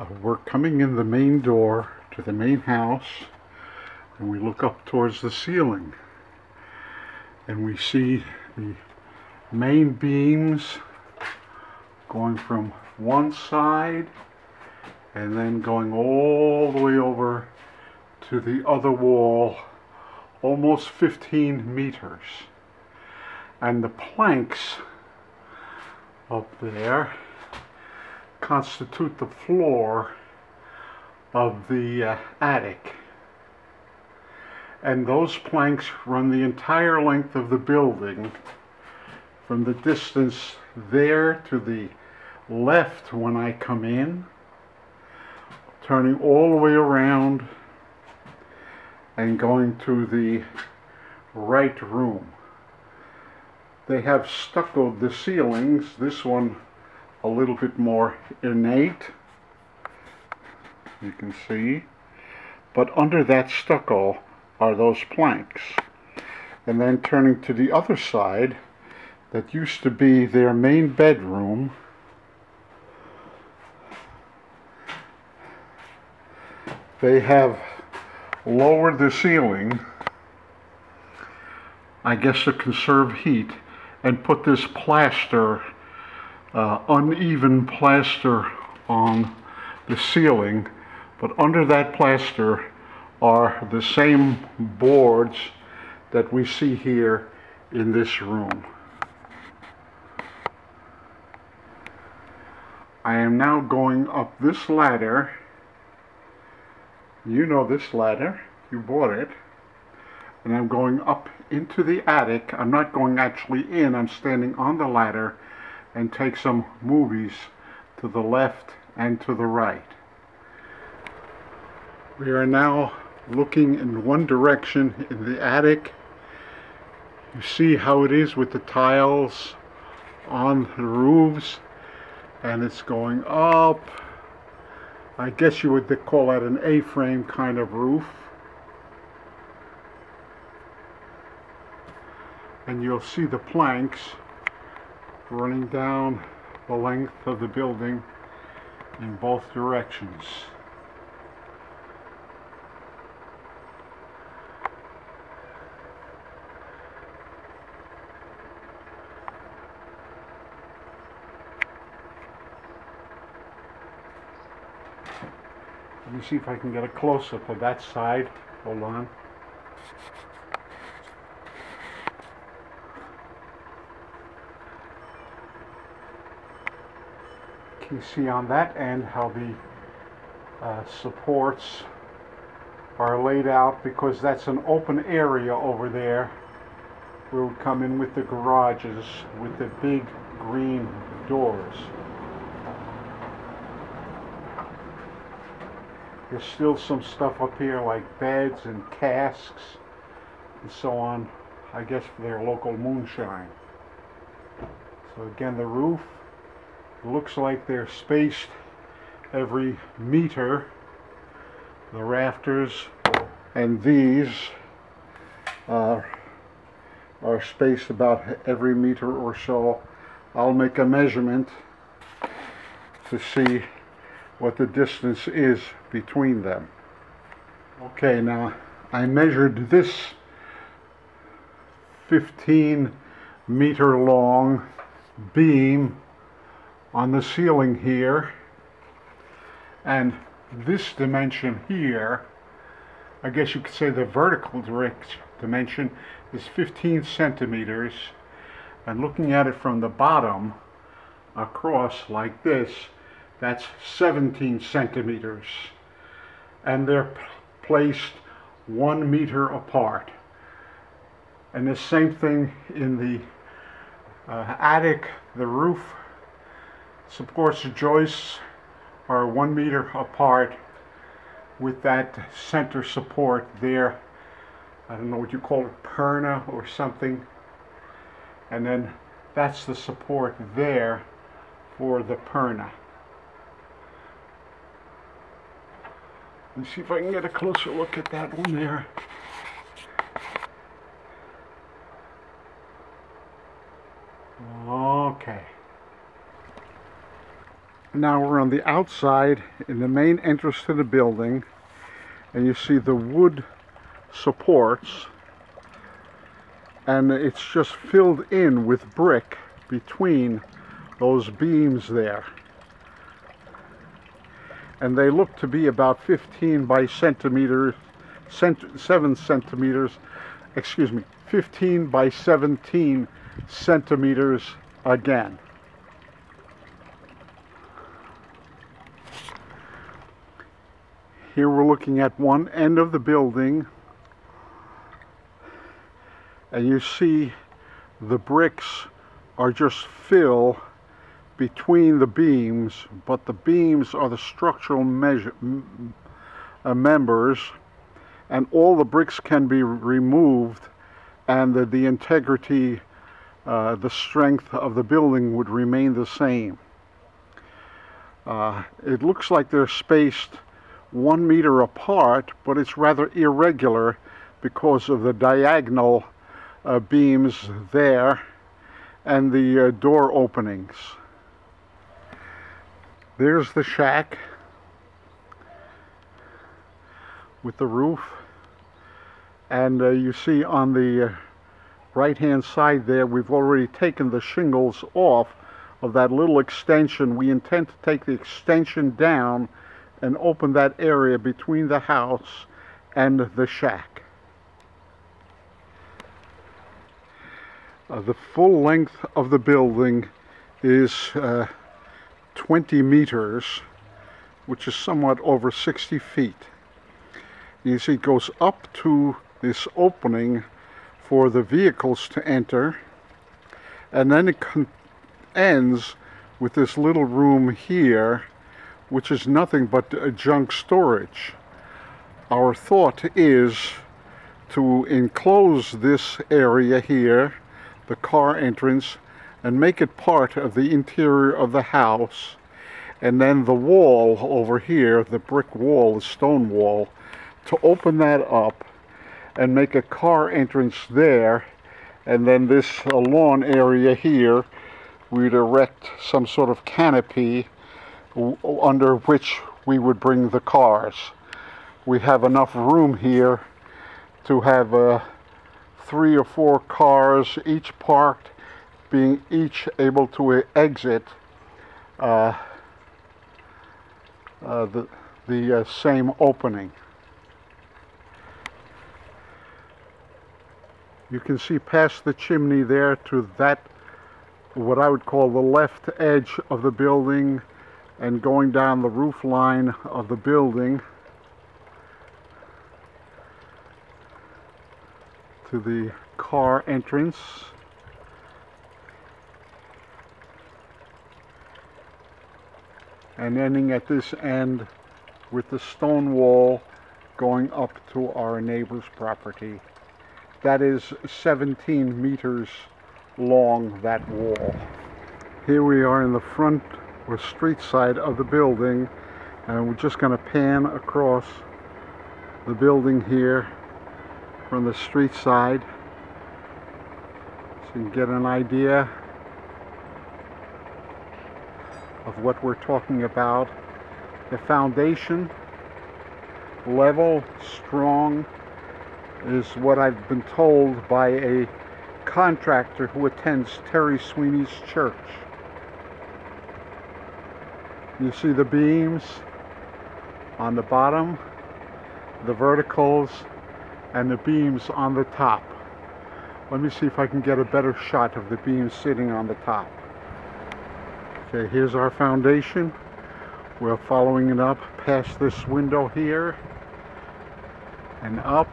Uh, we're coming in the main door to the main house and we look up towards the ceiling and we see the main beams going from one side and then going all the way over to the other wall almost 15 meters. And the planks up there constitute the floor of the uh, attic. And those planks run the entire length of the building from the distance there to the left when I come in, turning all the way around and going to the right room. They have stuccoed the ceilings. This one a little bit more innate you can see. But under that stucco are those planks. And then turning to the other side that used to be their main bedroom they have lowered the ceiling I guess to conserve heat and put this plaster uh, uneven plaster on the ceiling, but under that plaster are the same boards that we see here in this room. I am now going up this ladder. You know this ladder. You bought it. And I'm going up into the attic. I'm not going actually in. I'm standing on the ladder and take some movies to the left and to the right. We are now looking in one direction in the attic. You see how it is with the tiles on the roofs and it's going up. I guess you would call that an A-frame kind of roof. And you'll see the planks running down the length of the building in both directions. Let me see if I can get a close-up of that side. Hold on. You see on that end how the uh, supports are laid out because that's an open area over there where we come in with the garages with the big green doors. There's still some stuff up here like beds and casks and so on, I guess for their local moonshine. So again, the roof looks like they're spaced every meter. The rafters and these are spaced about every meter or so. I'll make a measurement to see what the distance is between them. Okay now I measured this 15 meter long beam on the ceiling here and this dimension here I guess you could say the vertical dimension is 15 centimeters and looking at it from the bottom across like this that's 17 centimeters and they're placed one meter apart. And the same thing in the uh, attic the roof supports the joists are one meter apart with that center support there. I don't know what you call it, perna or something. And then that's the support there for the perna. Let's see if I can get a closer look at that one there. Now we're on the outside in the main entrance to the building and you see the wood supports and it's just filled in with brick between those beams there. And they look to be about 15 by centimeters cent 7 centimeters excuse me 15 by 17 centimeters again here we're looking at one end of the building. And you see the bricks are just fill between the beams but the beams are the structural measure, uh, members and all the bricks can be removed and the, the integrity uh, the strength of the building would remain the same. Uh, it looks like they're spaced one meter apart but it's rather irregular because of the diagonal uh, beams there and the uh, door openings. There's the shack with the roof and uh, you see on the uh, right hand side there we've already taken the shingles off of that little extension. We intend to take the extension down and open that area between the house and the shack. Uh, the full length of the building is uh, 20 meters, which is somewhat over 60 feet. You see it goes up to this opening for the vehicles to enter, and then it ends with this little room here, which is nothing but junk storage. Our thought is to enclose this area here the car entrance and make it part of the interior of the house and then the wall over here the brick wall the stone wall to open that up and make a car entrance there and then this uh, lawn area here we'd erect some sort of canopy under which we would bring the cars we have enough room here to have a three or four cars, each parked, being each able to exit uh, uh, the, the uh, same opening. You can see past the chimney there to that, what I would call the left edge of the building and going down the roof line of the building to the car entrance. And ending at this end with the stone wall going up to our neighbor's property. That is 17 meters long, that wall. Here we are in the front or street side of the building and we're just going to pan across the building here from the street side so you can get an idea of what we're talking about. The foundation, level, strong, is what I've been told by a contractor who attends Terry Sweeney's church. You see the beams on the bottom, the verticals, and the beams on the top. Let me see if I can get a better shot of the beams sitting on the top. Okay, here's our foundation. We're following it up past this window here and up.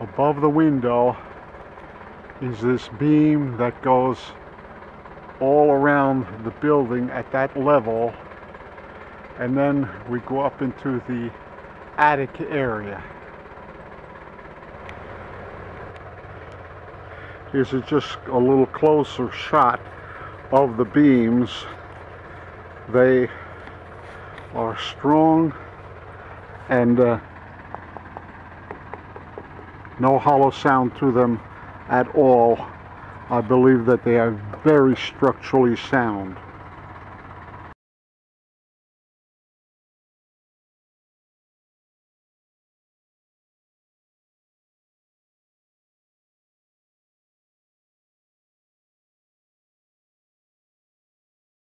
Above the window is this beam that goes all around the building at that level and then we go up into the attic area. Here's a, just a little closer shot of the beams. They are strong and uh, no hollow sound to them at all. I believe that they are very structurally sound.